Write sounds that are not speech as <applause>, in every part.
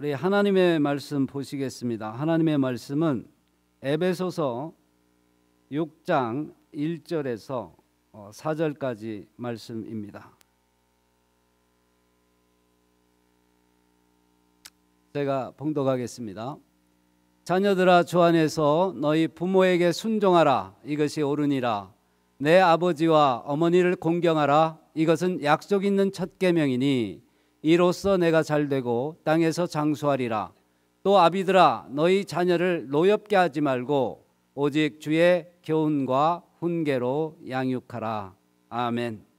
우리 하나님의 말씀 보시겠습니다. 하나님의 말씀은 에베소서 6장 1절에서 4절까지 말씀입니다. 제가 봉독하겠습니다. 자녀들아 주 안에서 너희 부모에게 순종하라 이것이 옳으니라 내 아버지와 어머니를 공경하라 이것은 약속 있는 첫 계명이니 이로써 내가 잘 되고 땅에서 장수하리라 또 아비들아 너희 자녀를 노엽게 하지 말고 오직 주의 교훈과 훈계로 양육하라 아멘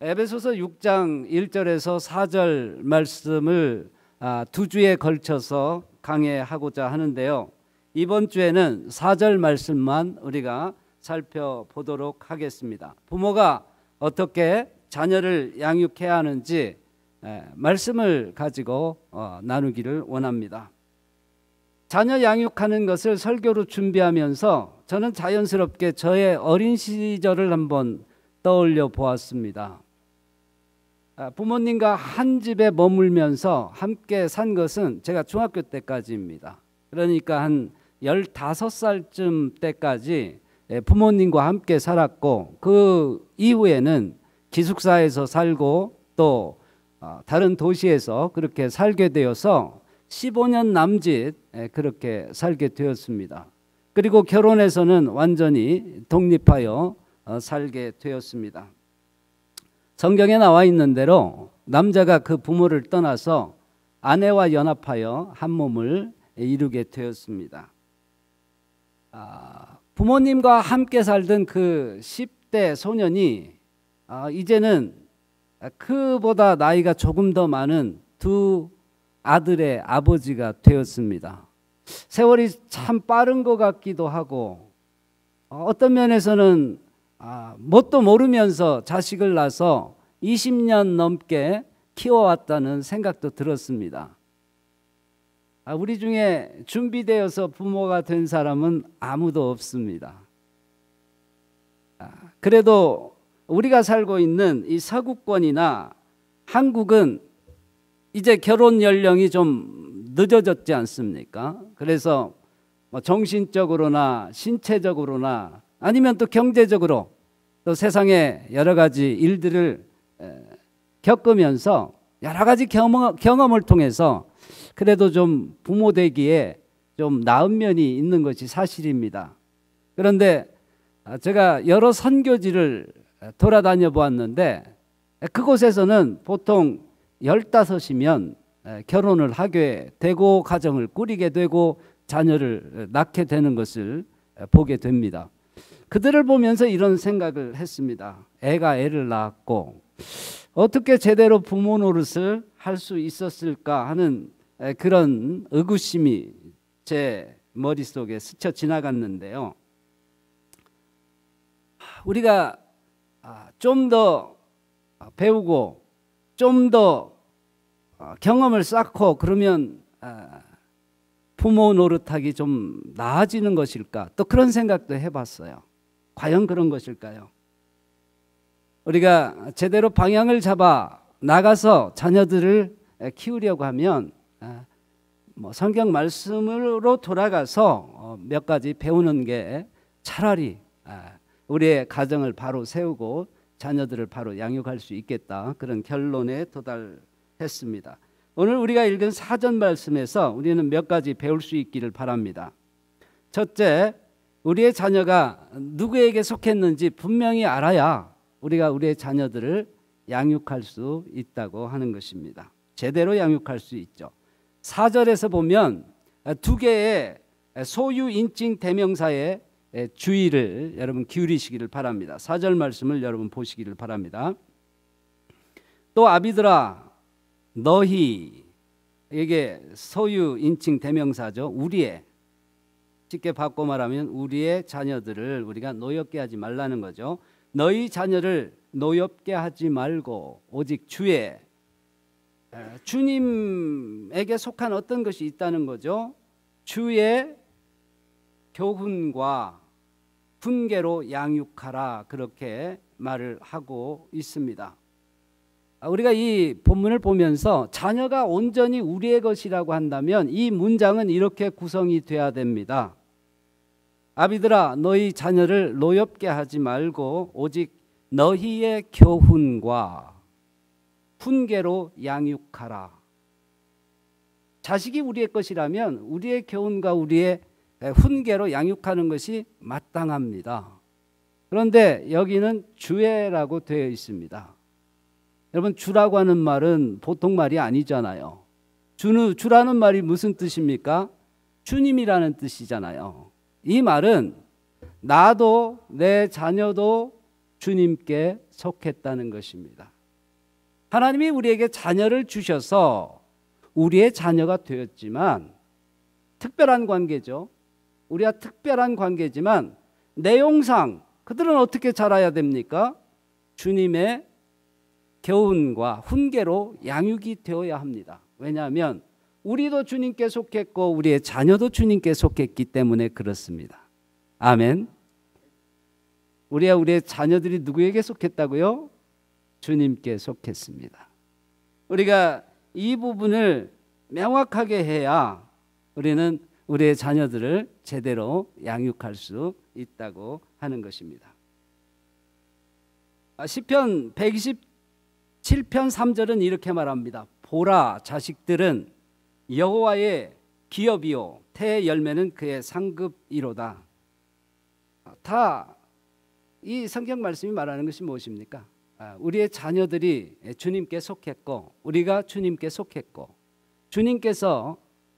에베소서 6장 1절에서 4절 말씀을 아, 두 주에 걸쳐서 강해하고자 하는데요. 이번 주에는 4절 말씀만 우리가 살펴보도록 하겠습니다. 부모가 어떻게 자녀를 양육해야 하는지 말씀을 가지고 어, 나누기를 원합니다. 자녀 양육하는 것을 설교로 준비하면서 저는 자연스럽게 저의 어린 시절을 한번 떠올려 보았습니다. 아, 부모님과 한 집에 머물면서 함께 산 것은 제가 중학교 때까지입니다. 그러니까 한 15살쯤 때까지 예, 부모님과 함께 살았고 그 이후에는 기숙사에서 살고 또 어, 다른 도시에서 그렇게 살게 되어서 15년 남짓 예, 그렇게 살게 되었습니다. 그리고 결혼해서는 완전히 독립하여 어, 살게 되었습니다. 성경에 나와 있는 대로 남자가 그 부모를 떠나서 아내와 연합하여 한 몸을 이루게 되었습니다. 아, 부모님과 함께 살던 그 10대 소년이 아, 이제는 그보다 나이가 조금 더 많은 두 아들의 아버지가 되었습니다. 세월이 참 빠른 것 같기도 하고 어, 어떤 면에서는 아, 뭣도 모르면서 자식을 낳아서 20년 넘게 키워왔다는 생각도 들었습니다. 아, 우리 중에 준비되어서 부모가 된 사람은 아무도 없습니다. 아, 그래도 우리가 살고 있는 이 서구권이나 한국은 이제 결혼 연령이 좀 늦어졌지 않습니까? 그래서 뭐 정신적으로나 신체적으로나 아니면 또 경제적으로 또 세상의 여러 가지 일들을 겪으면서 여러 가지 경험, 경험을 통해서 그래도 좀 부모 되기에 좀 나은 면이 있는 것이 사실입니다. 그런데 제가 여러 선교지를 돌아다녀 보았는데 그곳에서는 보통 15이면 결혼을 하게 되고 가정을 꾸리게 되고 자녀를 낳게 되는 것을 보게 됩니다. 그들을 보면서 이런 생각을 했습니다. 애가 애를 낳았고 어떻게 제대로 부모 노릇을 할 수 있었을까 하는 그런 의구심이 제 머릿속에 스쳐 지나갔는데요. 우리가 아, 좀 더 배우고 좀더 어, 경험을 쌓고 그러면 아, 부모 노릇하기 좀 나아지는 것일까? 또 그런 생각도 해봤어요. 과연 그런 것일까요? 우리가 제대로 방향을 잡아 나가서 자녀들을 키우려고 하면 아, 뭐 성경 말씀으로 돌아가서 어, 몇 가지 배우는 게 차라리 아, 우리의 가정을 바로 세우고 자녀들을 바로 양육할 수 있겠다 그런 결론에 도달했습니다. 오늘 우리가 읽은 사전 말씀에서 우리는 몇 가지 배울 수 있기를 바랍니다. 첫째, 우리의 자녀가 누구에게 속했는지 분명히 알아야 우리가 우리의 자녀들을 양육할 수 있다고 하는 것입니다. 제대로 양육할 수 있죠. 4절에서 보면 두 개의 소유 인칭 대명사의 주의를 여러분 기울이시기를 바랍니다. 4절 말씀을 여러분 보시기를 바랍니다. 또 아비들아 너희 이게 소유 인칭 대명사죠. 우리의 쉽게 바꿔 말하면 우리의 자녀들을 우리가 노엽게 하지 말라는 거죠. 너희 자녀를 노엽게 하지 말고 오직 주의 주님에게 속한 어떤 것이 있다는 거죠. 주의 교훈과 훈계로 양육하라 그렇게 말을 하고 있습니다. 우리가 이 본문을 보면서 자녀가 온전히 우리의 것이라고 한다면 이 문장은 이렇게 구성이 돼야 됩니다. 아비들아 너희 자녀를 노엽게 하지 말고 오직 너희의 교훈과 훈계로 양육하라. 자식이 우리의 것이라면 우리의 교훈과 우리의 훈계로 양육하는 것이 마땅합니다. 그런데 여기는 주애라고 되어 있습니다. 여러분 주라고 하는 말은 보통 말이 아니잖아요. 주는 주라는 말이 무슨 뜻입니까? 주님이라는 뜻이잖아요. 이 말은 나도 내 자녀도 주님께 속했다는 것입니다. 하나님이 우리에게 자녀를 주셔서 우리의 자녀가 되었지만 특별한 관계죠. 우리와 특별한 관계지만 내용상 그들은 어떻게 자라야 됩니까? 주님의 교훈과 훈계로 양육이 되어야 합니다. 왜냐하면 우리도 주님께 속했고 우리의 자녀도 주님께 속했기 때문에 그렇습니다. 아멘. 우리와 우리의 자녀들이 누구에게 속했다고요? 주님께 속했습니다. 우리가 이 부분을 명확하게 해야 우리는 우리의 자녀들을 제대로 양육할 수 있다고 하는 것입니다. 아, 시편 127편 3절은 이렇게 말합니다. 보라 자식들은 여호와의 기업이요 태 열매는 그의 상급이로다. 아, 다이 성경 말씀이 말하는 것이 무엇입니까? 아, 우리의 자녀들이 주님께 속했고 우리가 주님께 속했고 주님께서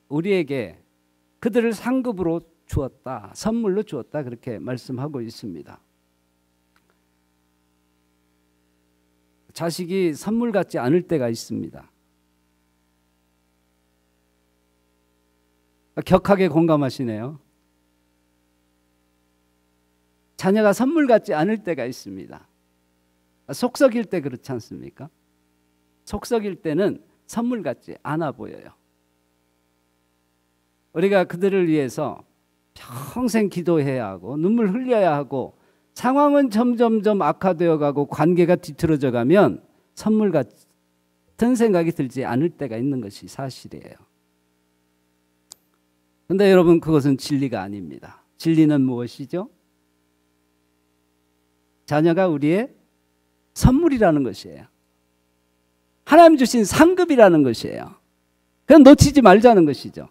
우리에게 그들을 상급으로 주었다. 선물로 주었다. 그렇게 말씀하고 있습니다. 자식이 선물 같지 않을 때가 있습니다. 격하게 공감하시네요. 자녀가 선물 같지 않을 때가 있습니다. 속썩일 때 그렇지 않습니까? 속썩일 때는 선물 같지 않아 보여요. 우리가 그들을 위해서 평생 기도해야 하고 눈물 흘려야 하고 상황은 점점점 악화되어 가고 관계가 뒤틀어져 가면 선물 같은 생각이 들지 않을 때가 있는 것이 사실이에요. 근데 여러분 그것은 진리가 아닙니다. 진리는 무엇이죠? 자녀가 우리의 선물이라는 것이에요. 하나님 주신 상급이라는 것이에요. 그냥 놓치지 말자는 것이죠.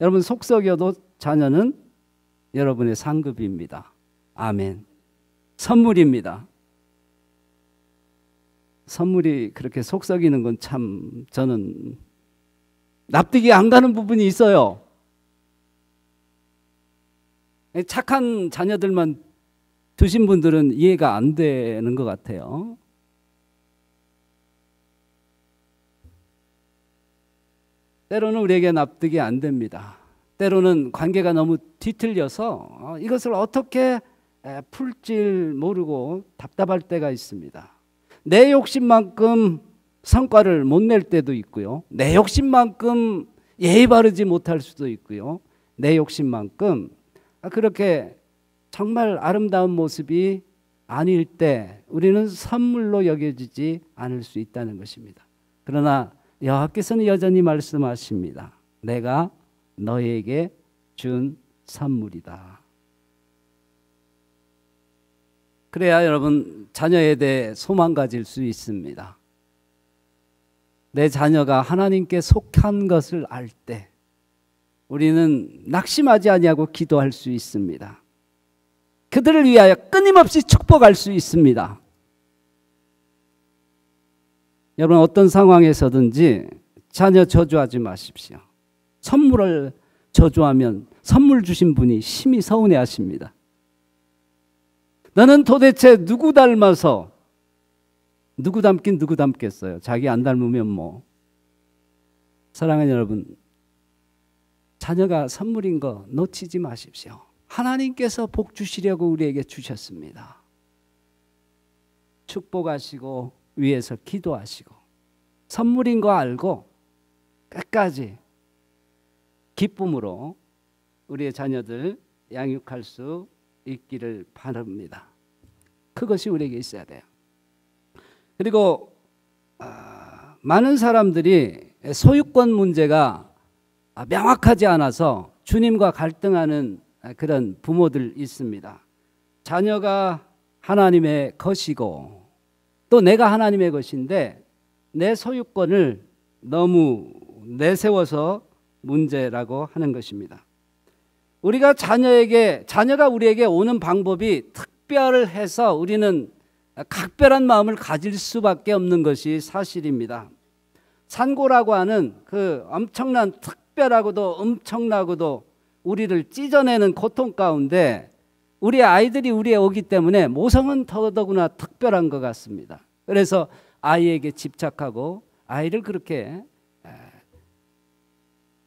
여러분 속썩여도 자녀는 여러분의 상급입니다. 아멘. 선물입니다. 선물이 그렇게 속썩이는 건 참 저는 납득이 안 가는 부분이 있어요. 착한 자녀들만 두신 분들은 이해가 안 되는 것 같아요. 때로는 우리에게 납득이 안 됩니다. 때로는 관계가 너무 뒤틀려서 어, 이것을 어떻게 풀질 모르고 답답할 때가 있습니다. 내 욕심만큼 성과를 못 낼 때도 있고요. 내 욕심만큼 예의 바르지 못할 수도 있고요. 내 욕심만큼 그렇게 정말 아름다운 모습이 아닐 때 우리는 선물로 여겨지지 않을 수 있다는 것입니다. 그러나 여호와께서는 여전히 말씀하십니다. 내가 너에게 준 선물이다. 그래야 여러분 자녀에 대해 소망 가질 수 있습니다. 내 자녀가 하나님께 속한 것을 알 때 우리는 낙심하지 아니하고 기도할 수 있습니다. 그들을 위하여 끊임없이 축복할 수 있습니다. 여러분 어떤 상황에서든지 자녀 저주하지 마십시오. 선물을 저주하면 선물 주신 분이 심히 서운해 하십니다. 너는 도대체 누구 닮아서 누구 닮긴 누구 닮겠어요. 자기 안 닮으면 뭐. 사랑하는 여러분, 자녀가 선물인 거 놓치지 마십시오. 하나님께서 복 주시려고 우리에게 주셨습니다. 축복하시고 위에서 기도하시고 선물인 거 알고 끝까지 기쁨으로 우리의 자녀들 양육할 수 있기를 바랍니다. 그것이 우리에게 있어야 돼요. 그리고 아, 많은 사람들이 소유권 문제가 명확하지 않아서 주님과 갈등하는 그런 부모들 있습니다. 자녀가 하나님의 것이고 또 내가 하나님의 것인데 내 소유권을 너무 내세워서 문제라고 하는 것입니다. 우리가 자녀에게 자녀가 우리에게 오는 방법이 특별해서 우리는 각별한 마음을 가질 수밖에 없는 것이 사실입니다. 산고라고 하는 그 엄청난 특별하고도 엄청나고도 우리를 찢어내는 고통 가운데 우리 아이들이 우리에 오기 때문에 모성은 더더구나 특별한 것 같습니다. 그래서 아이에게 집착하고 아이를 그렇게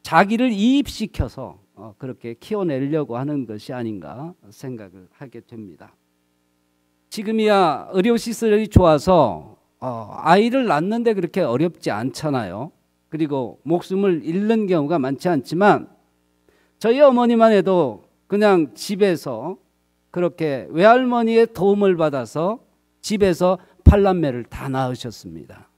자기를 이입시켜서 어, 그렇게 키워내려고 하는 것이 아닌가 생각을 하게 됩니다. 지금이야 의료 시설이 좋아서 어, 아이를 낳는데 그렇게 어렵지 않잖아요. 그리고 목숨을 잃는 경우가 많지 않지만 저희 어머니만 해도 그냥 집에서 그렇게 외할머니의 도움을 받아서 집에서 팔남매를 다 낳으셨습니다.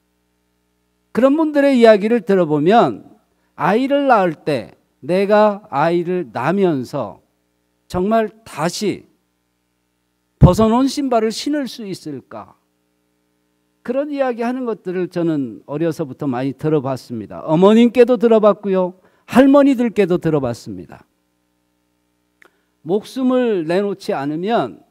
그런 분들의 이야기를 들어보면 아이를 낳을 때 내가 아이를 낳으면서 정말 다시 벗어놓은 신발을 신을 수 있을까? 그런 이야기 하는 것들을 저는 어려서부터 많이 들어봤습니다. 어머님께도 들어봤고요. 할머니들께도 들어봤습니다. 목숨을 내놓지 않으면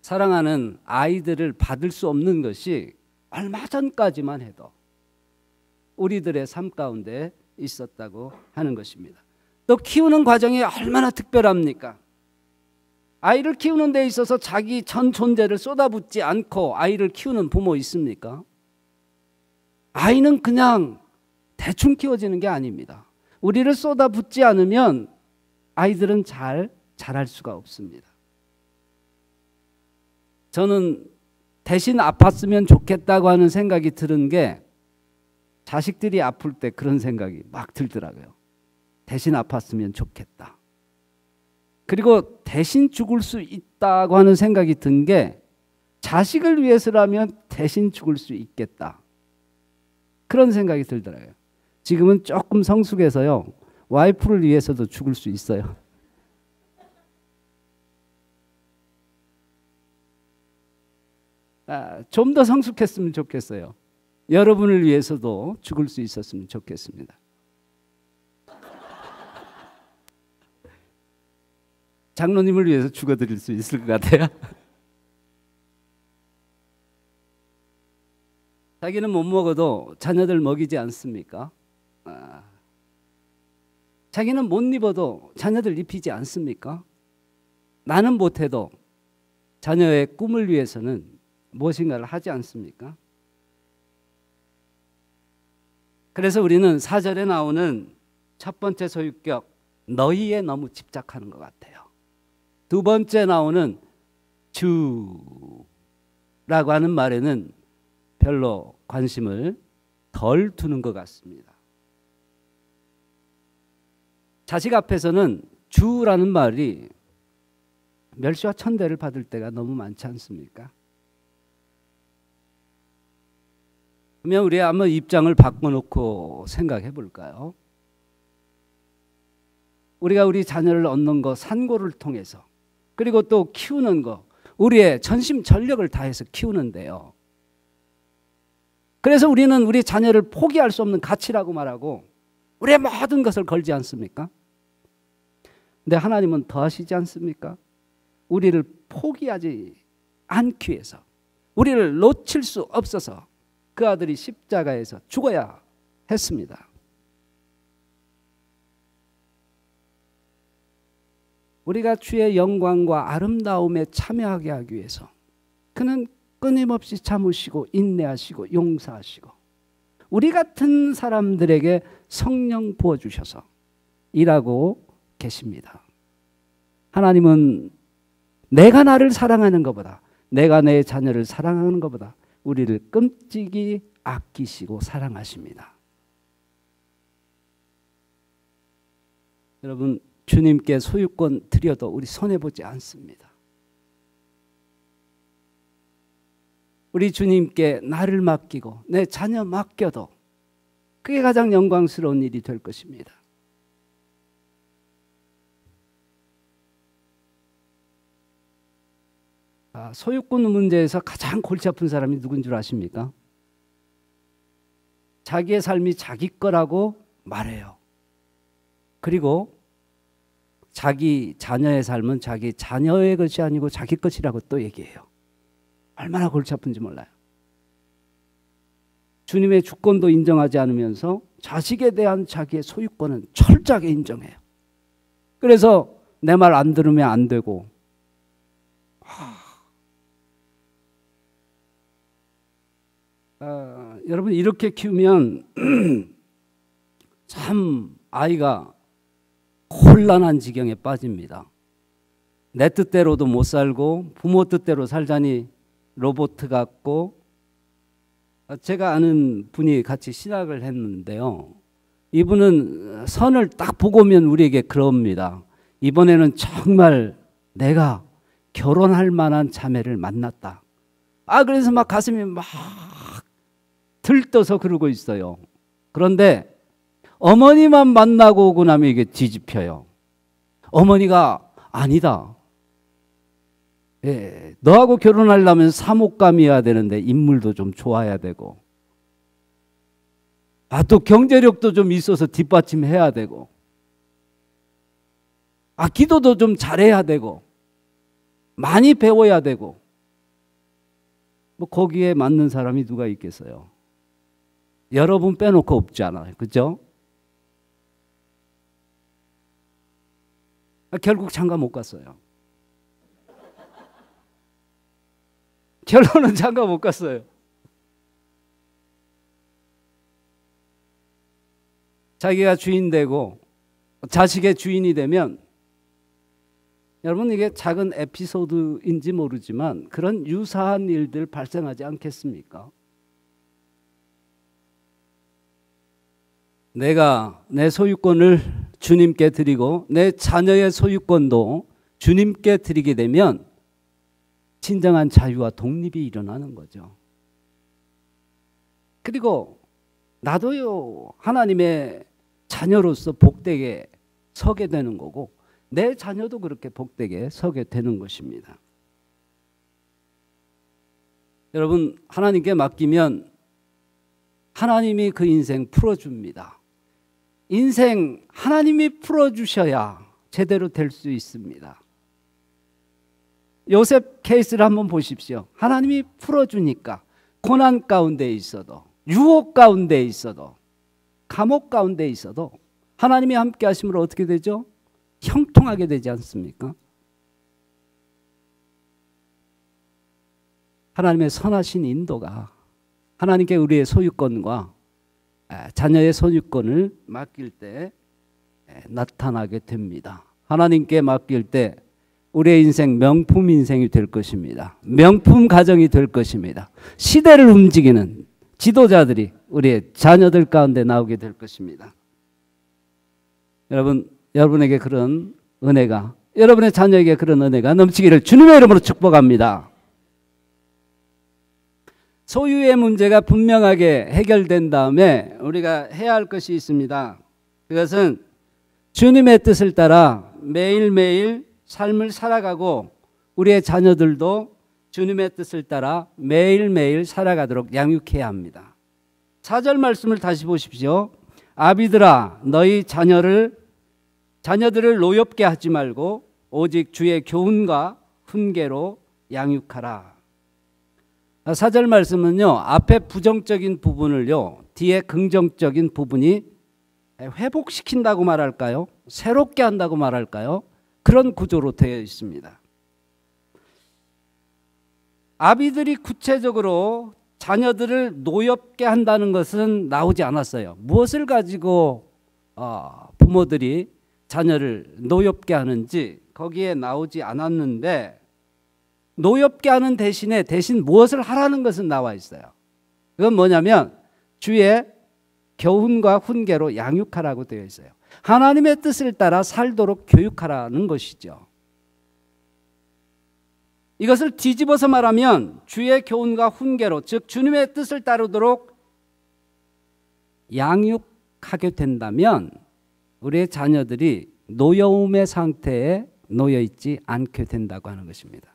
사랑하는 아이들을 받을 수 없는 것이 얼마 전까지만 해도 우리들의 삶 가운데 있었다고 하는 것입니다. 또 키우는 과정이 얼마나 특별합니까? 아이를 키우는 데 있어서 자기 전 존재를 쏟아붓지 않고 아이를 키우는 부모 있습니까? 아이는 그냥 대충 키워지는 게 아닙니다. 우리를 쏟아붓지 않으면 아이들은 잘 자랄 수가 없습니다. 저는 대신 아팠으면 좋겠다고 하는 생각이 드는 게 자식들이 아플 때 그런 생각이 막 들더라고요. 대신 아팠으면 좋겠다. 그리고 대신 죽을 수 있다고 하는 생각이 든 게 자식을 위해서라면 대신 죽을 수 있겠다. 그런 생각이 들더라고요. 지금은 조금 성숙해서요. 와이프를 위해서도 죽을 수 있어요. 아, 좀 더 성숙했으면 좋겠어요. 여러분을 위해서도 죽을 수 있었으면 좋겠습니다. 장로님을 위해서 죽어드릴 수 있을 것 같아요. 자기는 못 먹어도 자녀들 먹이지 않습니까? 아. 자기는 못 입어도 자녀들 입히지 않습니까? 나는 못해도 자녀의 꿈을 위해서는 무엇인가를 하지 않습니까? 그래서 우리는 사절에 나오는 첫 번째 소유격 너희에 너무 집착하는 것 같아요. 두 번째 나오는 주라고 하는 말에는 별로 관심을 덜 두는 것 같습니다. 자식 앞에서는 주라는 말이 멸시와 천대를 받을 때가 너무 많지 않습니까? 그러면 우리 한번 입장을 바꿔놓고 생각해 볼까요? 우리가 우리 자녀를 얻는 거 산고를 통해서 그리고 또 키우는 거 우리의 전심 전력을 다해서 키우는데요. 그래서 우리는 우리 자녀를 포기할 수 없는 가치라고 말하고 우리의 모든 것을 걸지 않습니까? 근데 하나님은 더 하시지 않습니까? 우리를 포기하지 않기 위해서 우리를 놓칠 수 없어서 그 아들이 십자가에서 죽어야 했습니다. 우리가 주의 영광과 아름다움에 참여하게 하기 위해서 그는 끊임없이 참으시고 인내하시고 용서하시고 우리 같은 사람들에게 성령 부어 주셔서 일하고 계십니다. 하나님은 내가 나를 사랑하는 것보다 내가 내 자녀를 사랑하는 것보다 우리를 끔찍이 아끼시고 사랑하십니다. 여러분 주님께 소유권 드려도 우리 손해 보지 않습니다. 우리 주님께 나를 맡기고 내 자녀 맡겨도 그게 가장 영광스러운 일이 될 것입니다. 아, 소유권 문제에서 가장 골치 아픈 사람이 누군 줄 아십니까? 자기의 삶이 자기 거라고 말해요. 그리고 자기 자녀의 삶은 자기 자녀의 것이 아니고 자기 것이라고 또 얘기해요. 얼마나 골치 아픈지 몰라요. 주님의 주권도 인정하지 않으면서 자식에 대한 자기의 소유권은 철저하게 인정해요. 그래서 내 말 안 들으면 안 되고 어, 여러분 이렇게 키우면 <clears throat> 참 아이가 혼란한 지경에 빠집니다. 내 뜻대로도 못 살고 부모 뜻대로 살자니 로봇 같고 어, 제가 아는 분이 같이 신학을 했는데요. 이분은 선을 딱 보고 오면 우리에게 그럽니다. 이번에는 정말 내가 결혼할 만한 자매를 만났다. 아 그래서 막 가슴이 막 들떠서 그러고 있어요. 그런데 어머니만 만나고 오고 나면 이게 뒤집혀요. 어머니가 아니다. 예, 너하고 결혼하려면 사목감이어야 되는데 인물도 좀 좋아야 되고 아 또 경제력도 좀 있어서 뒷받침해야 되고 아 기도도 좀 잘해야 되고 많이 배워야 되고 뭐 거기에 맞는 사람이 누가 있겠어요? 여러분 빼놓고 없잖아요. 그죠? 아, 결국 장가 못 갔어요. <laughs> 결론은 장가 못 갔어요. 자기가 주인 되고 자식의 주인이 되면 여러분 이게 작은 에피소드인지 모르지만 그런 유사한 일들 발생하지 않겠습니까? 내가 내 소유권을 주님께 드리고 내 자녀의 소유권도 주님께 드리게 되면 진정한 자유와 독립이 일어나는 거죠. 그리고 나도요, 하나님의 자녀로서 복되게 서게 되는 거고, 내 자녀도 그렇게 복되게 서게 되는 것입니다. 여러분, 하나님께 맡기면 하나님이 그 인생 풀어줍니다. 인생 하나님이 풀어주셔야 제대로 될 수 있습니다. 요셉 케이스를 한번 보십시오. 하나님이 풀어주니까 고난 가운데 있어도 유혹 가운데 있어도 감옥 가운데 있어도 하나님이 함께 하심으로 어떻게 되죠? 형통하게 되지 않습니까? 하나님의 선하신 인도가 하나님께 우리의 소유권과 자녀의 소유권을 맡길 때 나타나게 됩니다. 하나님께 맡길 때 우리의 인생 명품 인생이 될 것입니다. 명품 가정이 될 것입니다. 시대를 움직이는 지도자들이 우리의 자녀들 가운데 나오게 될 것입니다. 여러분, 여러분에게 그런 은혜가, 여러분의 자녀에게 그런 은혜가 넘치기를 주님의 이름으로 축복합니다. 소유의 문제가 분명하게 해결된 다음에 우리가 해야 할 것이 있습니다. 그것은 주님의 뜻을 따라 매일매일 삶을 살아가고 우리의 자녀들도 주님의 뜻을 따라 매일매일 살아가도록 양육해야 합니다. 4절 말씀을 다시 보십시오. 아비들아 너희 자녀를 자녀들을 노엽게 하지 말고 오직 주의 교훈과 훈계로 양육하라. 사절 말씀은요, 앞에 부정적인 부분을요, 뒤에 긍정적인 부분이 회복시킨다고 말할까요? 새롭게 한다고 말할까요? 그런 구조로 되어 있습니다. 아비들이 구체적으로 자녀들을 노엽게 한다는 것은 나오지 않았어요. 무엇을 가지고 어, 부모들이 자녀를 노엽게 하는지 거기에 나오지 않았는데 노엽게 하는 대신에 대신 무엇을 하라는 것은 나와 있어요. 그건 뭐냐면 주의 교훈과 훈계로 양육하라고 되어 있어요. 하나님의 뜻을 따라 살도록 교육하라는 것이죠. 이것을 뒤집어서 말하면 주의 교훈과 훈계로 즉 주님의 뜻을 따르도록 양육하게 된다면 우리의 자녀들이 노여움의 상태에 놓여 있지 않게 된다고 하는 것입니다.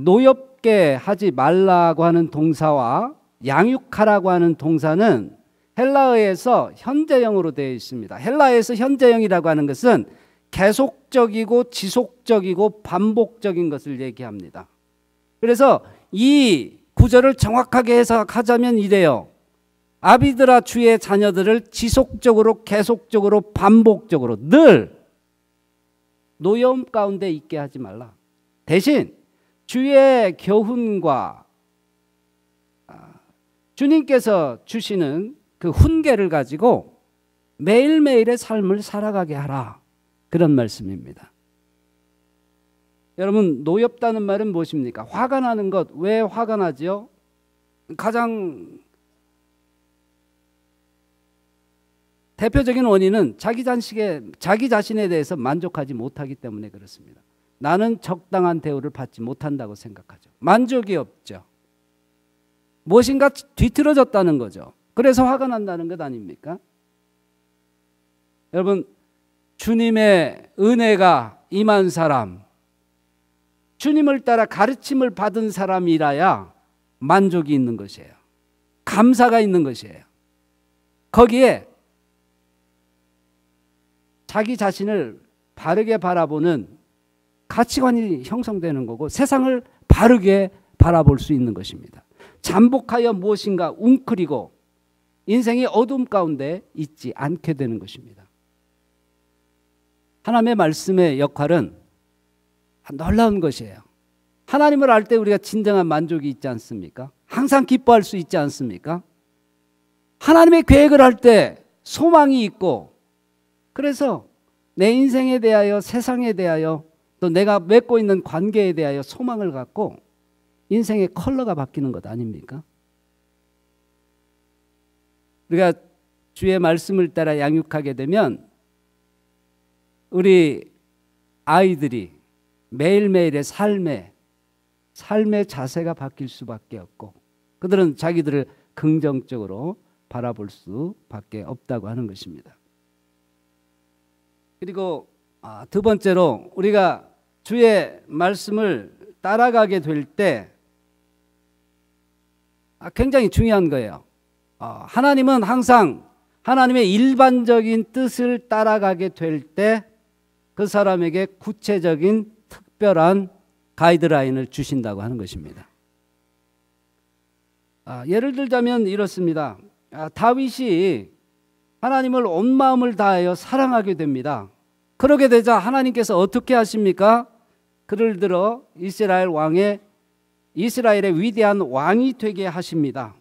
노엽게 하지 말라고 하는 동사와 양육하라고 하는 동사는 헬라어에서 현재형으로 되어 있습니다. 헬라어에서 현재형이라고 하는 것은 계속적이고 지속적이고 반복적인 것을 얘기합니다. 그래서 이 구절을 정확하게 해석하자면 이래요. 아비들아 주의 자녀들을 지속적으로 계속적으로 반복적으로 늘 노여움 가운데 있게 하지 말라. 대신 주의 교훈과 아, 주님께서 주시는 그 훈계를 가지고 매일매일의 삶을 살아가게 하라. 그런 말씀입니다. 여러분, 노엽다는 말은 무엇입니까? 화가 나는 것. 왜 화가 나지요? 가장 대표적인 원인은 자기 자식에 자기 자신에 대해서 만족하지 못하기 때문에 그렇습니다. 나는 적당한 대우를 받지 못한다고 생각하죠. 만족이 없죠. 무엇인가 뒤틀어졌다는 거죠. 그래서 화가 난다는 것 아닙니까? 여러분, 주님의 은혜가 임한 사람, 주님을 따라 가르침을 받은 사람이라야 만족이 있는 것이에요. 감사가 있는 것이에요. 거기에 자기 자신을 바르게 바라보는 가치관이 형성되는 거고 세상을 바르게 바라볼 수 있는 것입니다. 잠복하여 무엇인가 웅크리고 인생이 어둠 가운데 있지 않게 되는 것입니다. 하나님의 말씀의 역할은 놀라운 것이에요. 하나님을 알 때 우리가 진정한 만족이 있지 않습니까? 항상 기뻐할 수 있지 않습니까? 하나님의 계획을 할 때 소망이 있고 그래서 내 인생에 대하여 세상에 대하여 또 내가 맺고 있는 관계에 대하여 소망을 갖고 인생의 컬러가 바뀌는 것 아닙니까? 우리가 주의 말씀을 따라 양육하게 되면 우리 아이들이 매일매일의 삶에 삶의 자세가 바뀔 수밖에 없고 그들은 자기들을 긍정적으로 바라볼 수밖에 없다고 하는 것입니다. 그리고 아, 두 번째로 우리가 주의 말씀을 따라가게 될때 아, 굉장히 중요한 거예요. 어, 하나님은 항상 하나님의 일반적인 뜻을 따라가게 될 때 그 사람에게 구체적인 특별한 가이드라인을 주신다고 하는 것입니다. 아, 예를 들자면 이렇습니다. 아, 다윗이 하나님을 온 마음을 다하여 사랑하게 됩니다. 그러게 되자 하나님께서 어떻게 하십니까? 그를 들어 이스라엘 왕의 이스라엘의 위대한 왕이 되게 하십니다.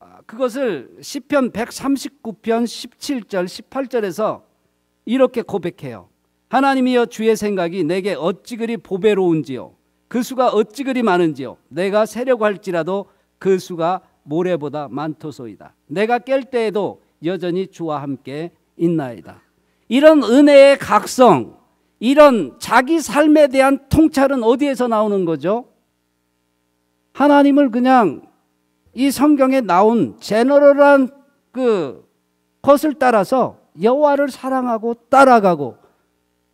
아, 그것을 시편 139편 17절 18절에서 이렇게 고백해요. 하나님이여 주의 생각이 내게 어찌 그리 보배로운지요 그 수가 어찌 그리 많은지요 내가 세려고 할지라도 그 수가 모래보다 많토소이다. 내가 깰 때에도 여전히 주와 함께 있나이다. 이런 은혜의 각성, 이런 자기 삶에 대한 통찰은 어디에서 나오는 거죠? 하나님을 그냥 이 성경에 나온 제너럴한 그 것을 따라서 여호와를 사랑하고 따라가고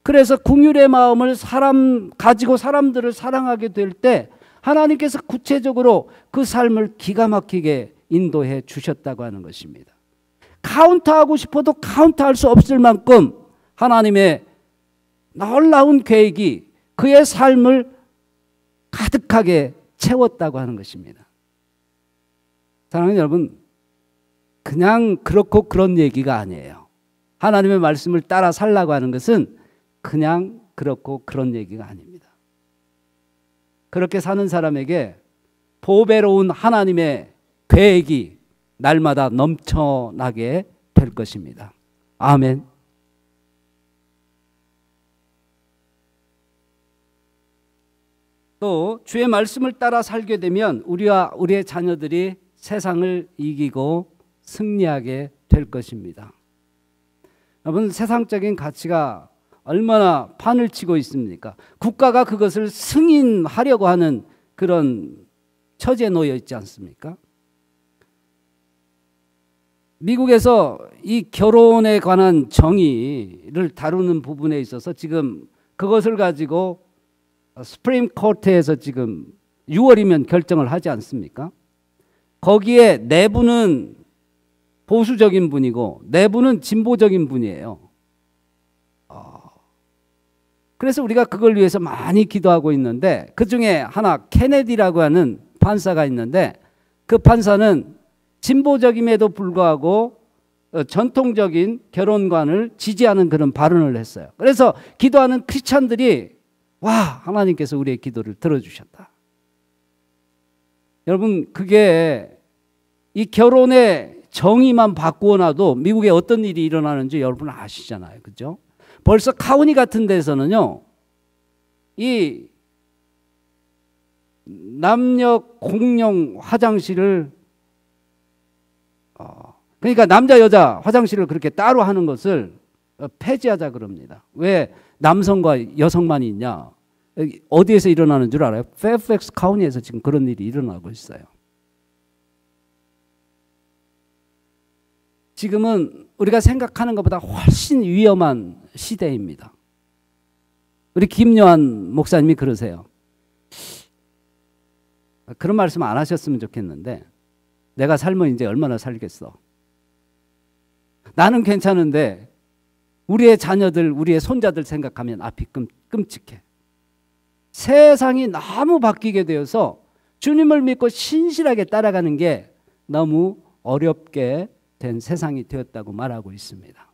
그래서 궁율의 마음을 사람 가지고 사람들을 사랑하게 될 때 하나님께서 구체적으로 그 삶을 기가 막히게 인도해 주셨다고 하는 것입니다. 카운트하고 싶어도 카운트할 수 없을 만큼 하나님의 놀라운 계획이 그의 삶을 가득하게 채웠다고 하는 것입니다. 사랑하는 여러분, 그냥 그렇고 그런 얘기가 아니에요. 하나님의 말씀을 따라 살라고 하는 것은 그냥 그렇고 그런 얘기가 아닙니다. 그렇게 사는 사람에게 보배로운 하나님의 계획이 날마다 넘쳐나게 될 것입니다. 아멘. 또 주의 말씀을 따라 살게 되면 우리와 우리의 자녀들이 세상을 이기고 승리하게 될 것입니다. 여러분 세상적인 가치가 얼마나 판을 치고 있습니까? 국가가 그것을 승인하려고 하는 그런 처지에 놓여 있지 않습니까? 미국에서 이 결혼에 관한 정의를 다루는 부분에 있어서 지금 그것을 가지고 스프림 코트에서 지금 6월이면 결정을 하지 않습니까? 거기에 내부는 보수적인 분이고 내부는 진보적인 분이에요. 어. 그래서 우리가 그걸 위해서 많이 기도하고 있는데 그 중에 하나 케네디라고 하는 판사가 있는데 그 판사는 진보적임에도 불구하고 어, 전통적인 결혼관을 지지하는 그런 발언을 했어요. 그래서 기도하는 크리스찬들이 와 하나님께서 우리의 기도를 들어주셨다. 여러분 그게 이 결혼의 정의만 바꾸어놔도 미국에 어떤 일이 일어나는지 여러분 아시잖아요. 그죠? 벌써 카우니 같은 데서는요. 이 남녀 공용 화장실을 어, 그러니까 남자 여자 화장실을 그렇게 따로 하는 것을 어, 폐지하자 그럽니다. 왜 남성과 여성만 있냐? 어디에서 일어나는 줄 알아요? 페어팩스 카운티에서 지금 그런 일이 일어나고 있어요. 지금은 우리가 생각하는 것보다 훨씬 위험한 시대입니다. 우리 김요한 목사님이 그러세요. 그런 말씀 안 하셨으면 좋겠는데 내가 살면 이제 얼마나 살겠어. 나는 괜찮은데 우리의 자녀들, 우리의 손자들 생각하면 앞이 끔, 끔찍해. 세상이 너무 바뀌게 되어서 주님을 믿고 신실하게 따라가는 게 너무 어렵게 된 세상이 되었다고 말하고 있습니다.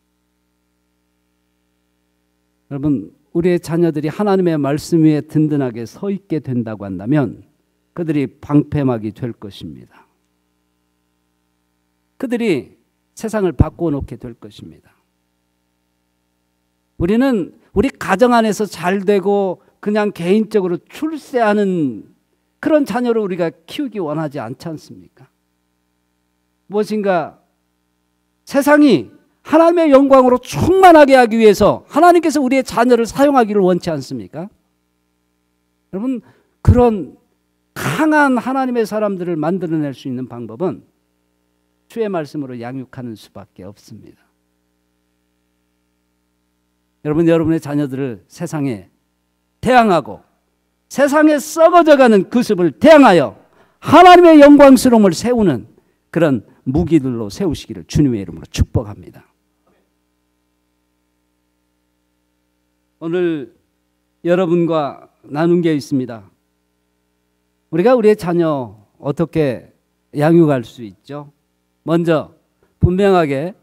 여러분, 우리의 자녀들이 하나님의 말씀 위에 든든하게 서 있게 된다고 한다면 그들이 방패막이 될 것입니다. 그들이 세상을 바꾸어 놓게 될 것입니다. 우리는 우리 가정 안에서 잘 되고 그냥 개인적으로 출세하는 그런 자녀를 우리가 키우기 원하지 않지 않습니까? 무엇인가 세상이 하나님의 영광으로 충만하게 하기 위해서 하나님께서 우리의 자녀를 사용하기를 원치 않습니까? 여러분 그런 강한 하나님의 사람들을 만들어낼 수 있는 방법은 주의 말씀으로 양육하는 수밖에 없습니다. 여러분, 여러분의 자녀들을 세상에 대항하고 세상에 썩어져가는 그 습을 대항하여 하나님의 영광스러움을 세우는 그런 무기들로 세우시기를 주님의 이름으로 축복합니다. 오늘 여러분과 나눈 게 있습니다. 우리가 우리의 자녀 어떻게 양육할 수 있죠? 먼저 분명하게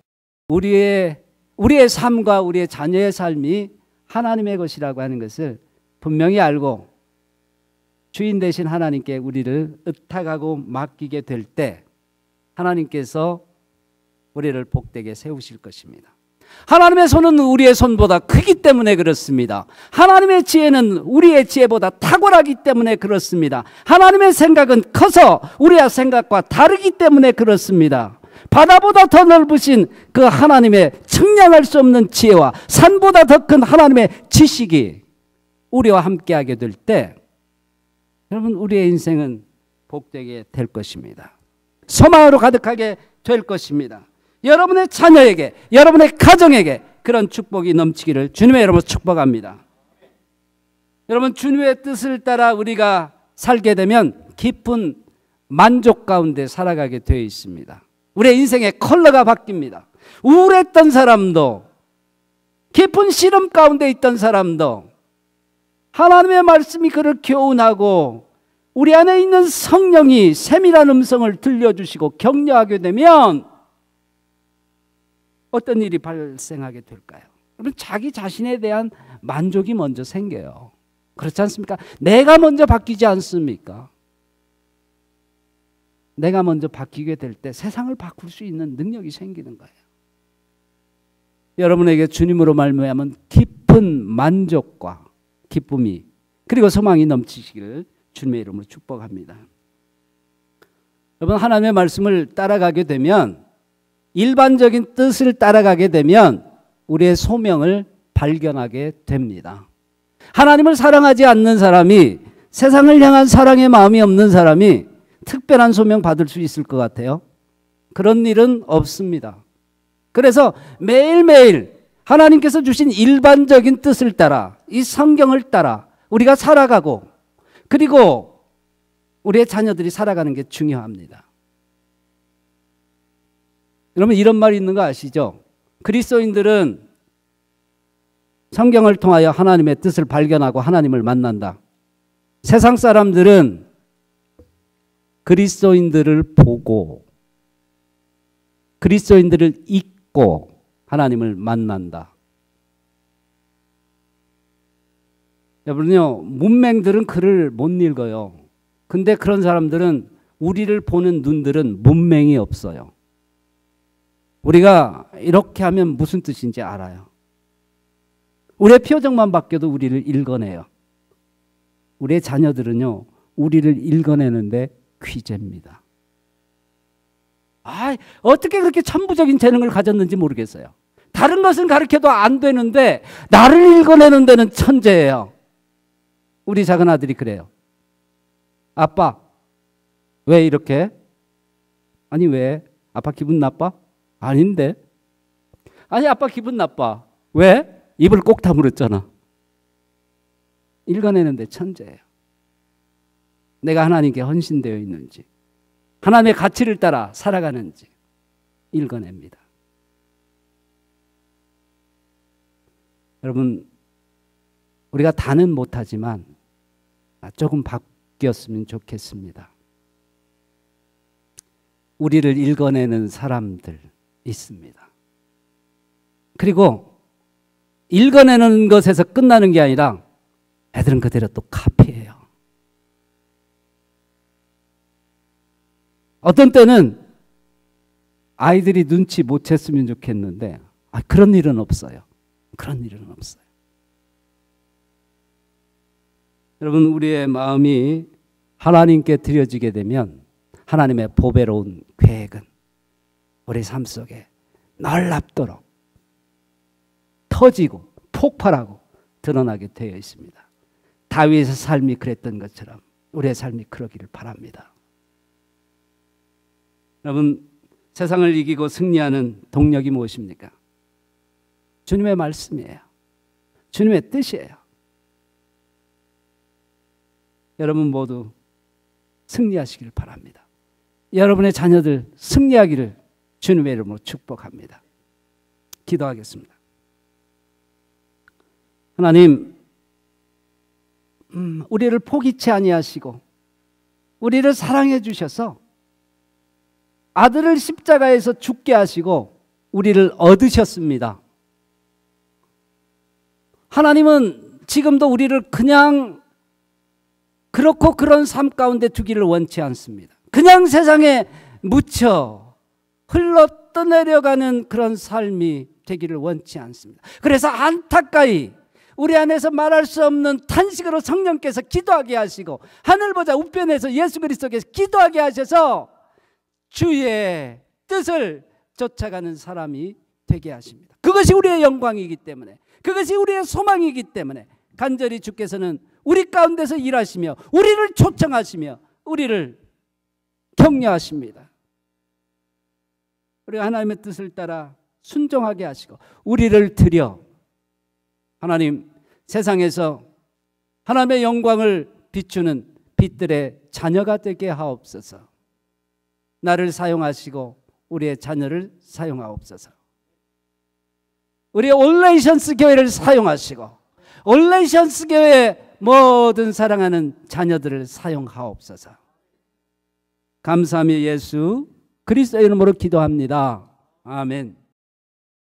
우리의 우리의 삶과 우리의 자녀의 삶이 하나님의 것이라고 하는 것을 분명히 알고 주인 되신 하나님께 우리를 의탁하고 맡기게 될 때 하나님께서 우리를 복되게 세우실 것입니다. 하나님의 손은 우리의 손보다 크기 때문에 그렇습니다. 하나님의 지혜는 우리의 지혜보다 탁월하기 때문에 그렇습니다. 하나님의 생각은 커서 우리의 생각과 다르기 때문에 그렇습니다. 바다보다 더 넓으신 그 하나님의 측량할 수 없는 지혜와 산보다 더 큰 하나님의 지식이 우리와 함께하게 될 때 여러분 우리의 인생은 복되게 될 것입니다. 소망으로 가득하게 될 것입니다. 여러분의 자녀에게, 여러분의 가정에게 그런 축복이 넘치기를 주님의 이름으로 축복합니다. 여러분, 주님의 뜻을 따라 우리가 살게 되면 깊은 만족 가운데 살아가게 되어 있습니다. 우리의 인생의 컬러가 바뀝니다. 우울했던 사람도, 깊은 시름 가운데 있던 사람도, 하나님의 말씀이 그를 교훈하고, 우리 안에 있는 성령이 세밀한 음성을 들려주시고 격려하게 되면 어떤 일이 발생하게 될까요? 그러면 자기 자신에 대한 만족이 먼저 생겨요. 그렇지 않습니까? 내가 먼저 바뀌지 않습니까? 내가 먼저 바뀌게 될 때 세상을 바꿀 수 있는 능력이 생기는 거예요. 여러분에게 주님으로 말미암은 깊은 만족과 기쁨이 그리고 소망이 넘치시기를 주님의 이름으로 축복합니다. 여러분 하나님의 말씀을 따라가게 되면 일반적인 뜻을 따라가게 되면 우리의 소명을 발견하게 됩니다. 하나님을 사랑하지 않는 사람이 세상을 향한 사랑의 마음이 없는 사람이 특별한 소명 받을 수 있을 것 같아요. 그런 일은 없습니다. 그래서 매일매일 하나님께서 주신 일반적인 뜻을 따라 이 성경을 따라 우리가 살아가고 그리고 우리의 자녀들이 살아가는 게 중요합니다. 여러분 이런 말이 있는 거 아시죠? 그리스도인들은 성경을 통하여 하나님의 뜻을 발견하고 하나님을 만난다. 세상 사람들은 그리스도인들을 보고 그리스도인들을 잊고 하나님을 만난다. 여러분요, 문맹들은 글을 못 읽어요. 근데 그런 사람들은 우리를 보는 눈들은 문맹이 없어요. 우리가 이렇게 하면 무슨 뜻인지 알아요. 우리의 표정만 바뀌어도 우리를 읽어내요. 우리의 자녀들은요, 우리를 읽어내는데 귀재입니다. 아, 어떻게 그렇게 천부적인 재능을 가졌는지 모르겠어요. 다른 것은 가르쳐도 안 되는데 나를 읽어내는 데는 천재예요. 우리 작은 아들이 그래요. 아빠, 왜 이렇게? 아니, 왜? 아빠 기분 나빠? 아닌데. 아니, 아빠 기분 나빠. 왜? 입을 꼭 다물었잖아. 읽어내는데 천재예요. 내가 하나님께 헌신되어 있는지, 하나님의 가치를 따라 살아가는지 읽어냅니다. 여러분, 우리가 다는 못하지만 조금 바뀌었으면 좋겠습니다. 우리를 읽어내는 사람들 있습니다. 그리고 읽어내는 것에서 끝나는 게 아니라 애들은 그대로 또 카피해요. 어떤 때는 아이들이 눈치 못 챘으면 좋겠는데 아, 그런 일은 없어요. 그런 일은 없어요. 여러분 우리의 마음이 하나님께 드려지게 되면 하나님의 보배로운 계획은 우리 삶 속에 놀랍도록 터지고 폭발하고 드러나게 되어 있습니다. 다윗의 삶이 그랬던 것처럼 우리의 삶이 그러기를 바랍니다. 여러분 세상을 이기고 승리하는 동력이 무엇입니까? 주님의 말씀이에요. 주님의 뜻이에요. 여러분 모두 승리하시길 바랍니다. 여러분의 자녀들 승리하기를 주님의 이름으로 축복합니다. 기도하겠습니다. 하나님, 음, 우리를 포기치 아니하시고 우리를 사랑해 주셔서 아들을 십자가에서 죽게 하시고 우리를 얻으셨습니다. 하나님은 지금도 우리를 그냥 그렇고 그런 삶 가운데 두기를 원치 않습니다. 그냥 세상에 묻혀 흘러 떠내려가는 그런 삶이 되기를 원치 않습니다. 그래서 안타까이 우리 안에서 말할 수 없는 탄식으로 성령께서 기도하게 하시고 하늘 보자 우편에서 예수 그리스도께서 기도하게 하셔서 주의 뜻을 쫓아가는 사람이 되게 하십니다. 그것이 우리의 영광이기 때문에 그것이 우리의 소망이기 때문에 간절히 주께서는 우리 가운데서 일하시며 우리를 초청하시며 우리를 격려하십니다. 우리 하나님의 뜻을 따라 순종하게 하시고 우리를 드려 하나님 세상에서 하나님의 영광을 비추는 빛들의 자녀가 되게 하옵소서. 나를 사용하시고 우리의 자녀를 사용하옵소서. 우리 올레이션스 교회를 사용하시고 올레이션스 교회 모든 사랑하는 자녀들을 사용하옵소서. 감사하며 예수 그리스도 이름으로 기도합니다. 아멘.